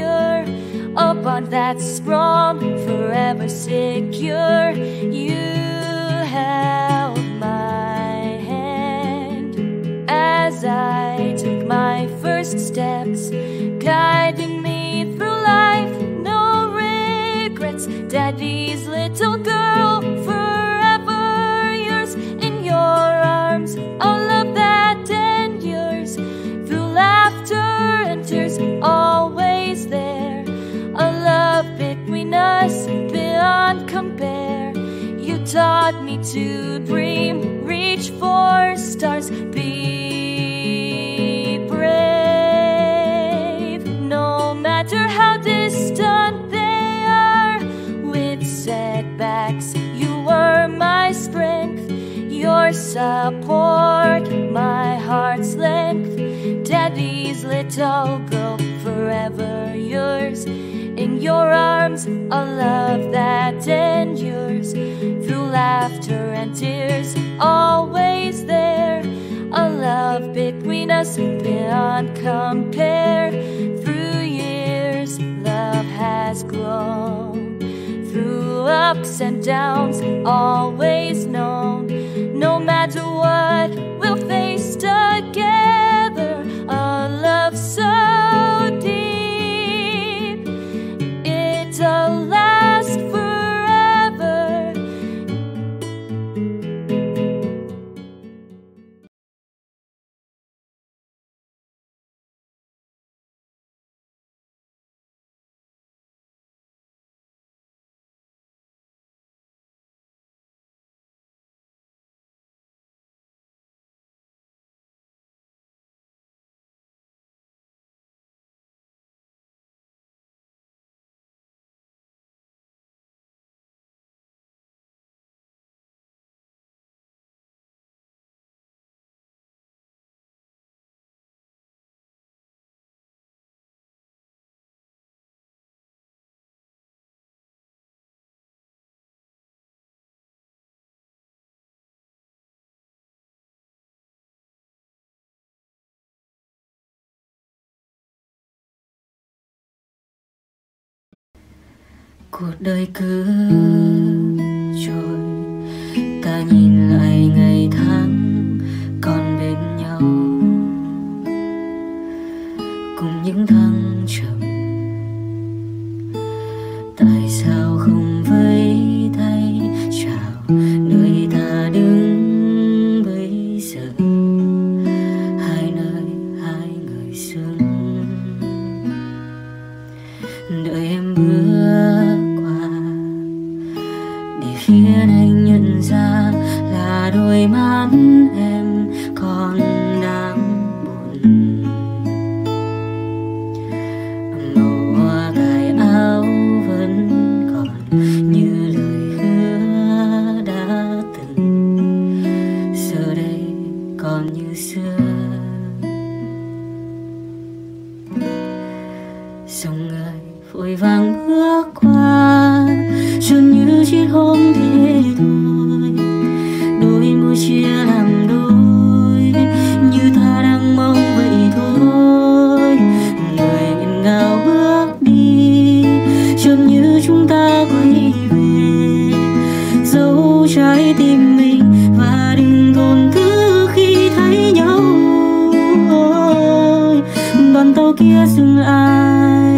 a bond that's strong, forever secure. You held my hand as I took my first steps, guiding me through life. No regrets, Daddy's little girl, to dream, reach for stars, be brave. No matter how distant they are, with setbacks, you were my strength, your support, my heart's length. Daddy's little girl, forever yours. In your arms, a love that endures laughter and tears, always there. A love between us beyond compare. Through years, love has grown. Through ups and downs, always known. No matter what, cuộc đời cứ trôi. Ta nhìn lại ngày tháng còn bên nhau. Cùng những thăng trầm, tại sao không vẫy tay chào nơi ta đứng? Mắt em còn đang buồn. Mùa cài áo vẫn còn như lời hứa đã từng. Giờ đây còn như xưa. Dòng người vội vàng bước qua. Còn tàu kia dừng lại